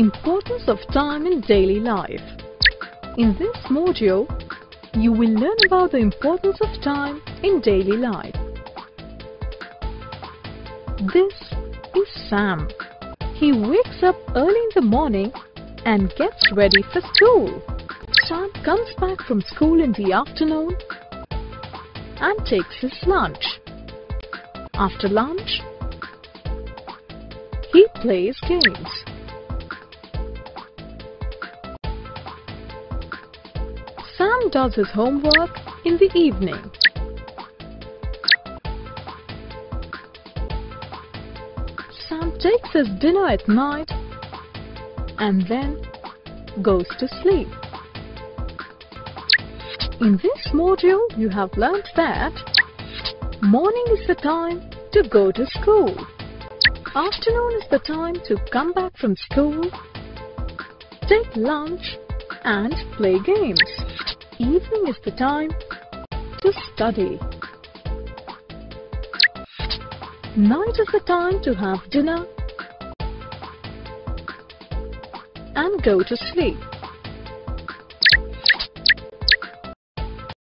Importance of time in daily life. In this module, you will learn about the importance of time in daily life. This is Sam. He wakes up early in the morning and gets ready for school. Sam comes back from school in the afternoon and takes his lunch. After lunch, he plays games. Sam does his homework in the evening. Sam takes his dinner at night and then goes to sleep. In this module, you have learnt that morning is the time to go to school. Afternoon is the time to come back from school, take lunch and play games. Evening is the time to study. Night is the time to have dinner and go to sleep.